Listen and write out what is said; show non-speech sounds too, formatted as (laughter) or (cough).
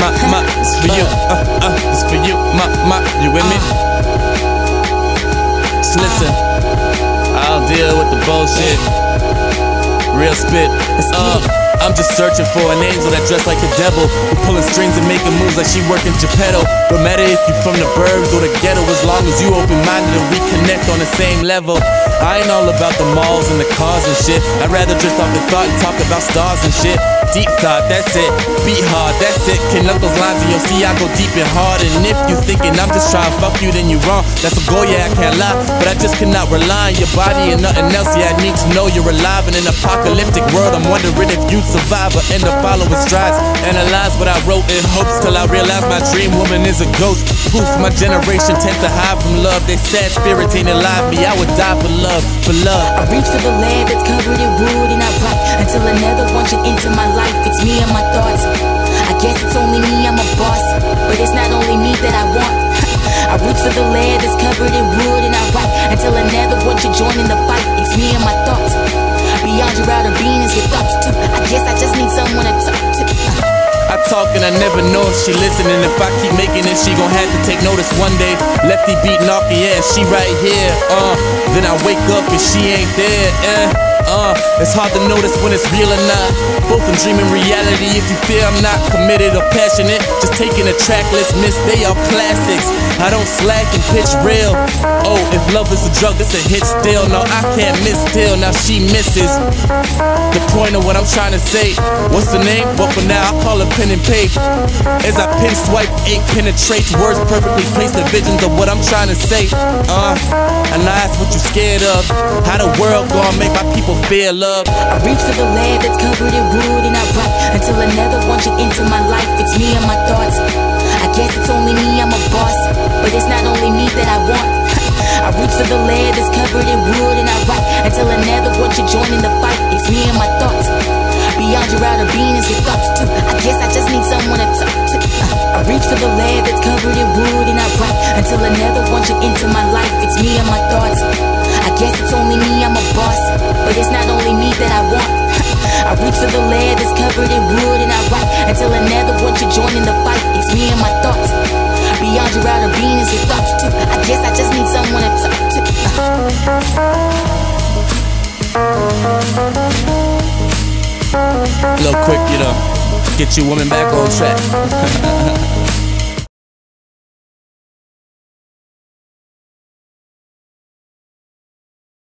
This for you, uh, uh, this for you, my, my, you with me? Just listen, I'll deal with the bullshit. Real spit, it's uh. I'm just searching for an angel that dressed like the devil pulling strings and making moves like she working Geppetto Don't matter if you from the burbs or the ghetto As long as you open-minded and we connect on the same level I ain't all about the malls and the cars and shit I'd rather drift off the thought and talk about stars and shit Deep thought, that's it. Beat hard, that's it. Connect those lines and you'll see I go deep and hard. And if you thinking I'm just trying to fuck you, then you wrong. That's a goal, yeah, I can't lie. But I just cannot rely on your body and nothing else. Yeah, I need to know you're alive in an apocalyptic world. I'm wondering if you'd survive or the following strides. Analyze what I wrote in hopes till I realize my dream woman is a ghost. Poof, my generation tends to hide from love. They sad spirits ain't alive me. I would die for love, for love. I reach for the land that's covered in wood and I rock until another one should enter my life life, it's me and my thoughts. I guess it's only me, I'm a boss. But it's not only me that I want. (laughs) I reach for the land that's covered in wood and I rock until another one should join in the fight. Thoughts too. I guess I just need someone to talk to. I talk and I never know if she listening. If I keep making it, she gon' have to take notice one day. Lefty beating off the air, she right here. Uh, then I wake up and she ain't there. Eh. Uh, it's hard to notice when it's real or not. Both in dream and reality. If you feel I'm not committed or passionate, just taking a track list, miss, they are classics. I don't slack and pitch real. Oh, if love is a drug, it's a hit still. No, I can't miss still. Now she misses the point of what I'm trying to say. What's the name? But for now, I call it pen and paper. As I pin swipe, ink penetrates words perfectly place the visions of what I'm trying to say. Uh, scared of. How the world gonna make my people feel love. I reach for the land that's covered in wood and I write until another one should enter my life. It's me and my thoughts. I guess it's only me, I'm a boss. But it's not only me that I want. I reach for the land that's covered in wood and I write until another one should join in the fight. It's me and my thoughts. Beyond your outer being is your thoughts too. For the land that's covered in wood and I write until another one should enter my life. It's me and my thoughts. I guess it's only me, I'm a boss. But it's not only me that I want. (laughs) I reach for the land that's covered in wood and I write until another one should join in the fight. It's me and my thoughts. Beyond your outer being is your thoughts too. I guess I just need someone to talk to. Little quick, you know, get your woman back on track. (laughs)